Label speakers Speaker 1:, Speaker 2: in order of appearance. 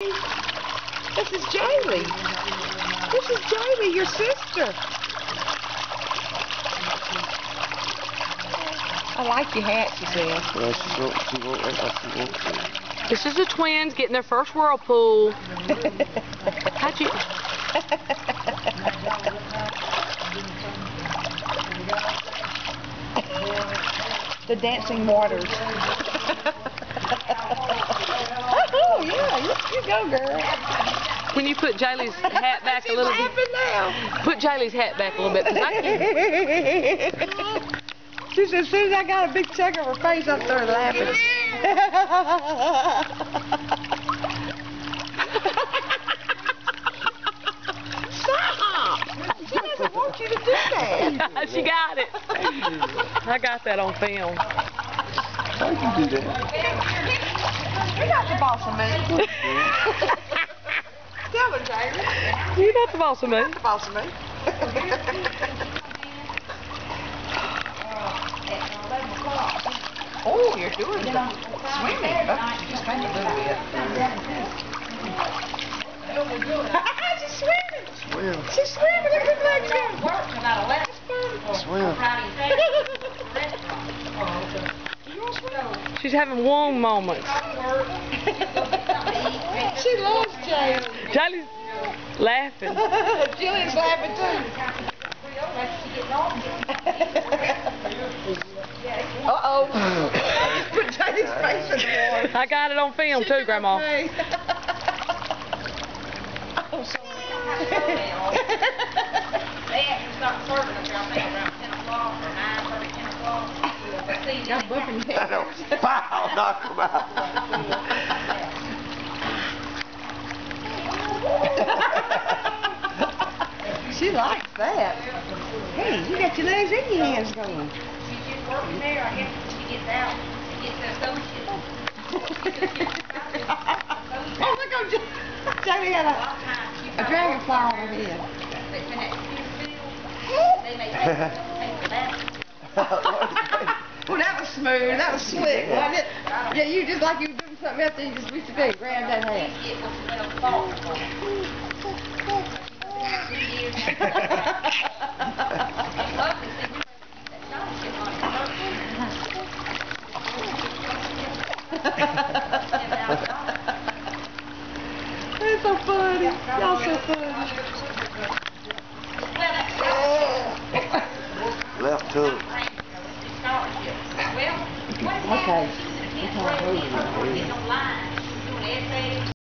Speaker 1: This is Jaylee. This is Jaylee, your sister. I like your hat, she says.
Speaker 2: Well, she won't, she won't act like she wants to.
Speaker 3: This is the twins getting their first whirlpool. How'd you...
Speaker 1: the dancing waters. oh, yeah, you, you go, girl.
Speaker 3: Can you put Jaylee's hat back a little bit?
Speaker 1: now.
Speaker 3: Put Jaylee's hat back a little bit. 'cause I
Speaker 1: she said, as soon as I got a big check of her face, I started laughing. Stop! She doesn't want you to do that.
Speaker 3: she got it. I got that on film.
Speaker 2: How you do that?
Speaker 1: You're not the boss of me. Tell her, Jamie.
Speaker 3: You're not the boss of me.
Speaker 1: the boss of me. oh, you're doing the swimming. Oh, just kind of a little bit. She's swimming.
Speaker 2: Swim.
Speaker 1: She's swimming. Look at her legs go.
Speaker 2: Swim.
Speaker 3: She's having womb moments.
Speaker 1: she loves Jay.
Speaker 3: Jaylee's laughing.
Speaker 1: Jillian's laughing too. Uh-oh. Put Jay's face in the water.
Speaker 3: I got it on film too, Grandma.
Speaker 1: Hey. oh, Got
Speaker 2: I know. Pow! Knock him out.
Speaker 1: She likes that. Hey, you got your legs and your hands going. oh, look, I'm just, Jamie had a, a dragonfly on her head. That was smooth. That was slick, wasn't it? Yeah, you just like you were doing something else, and you just reached your grab that hat. It's so funny. Y'all so funny.
Speaker 2: Left hook.
Speaker 1: Okay.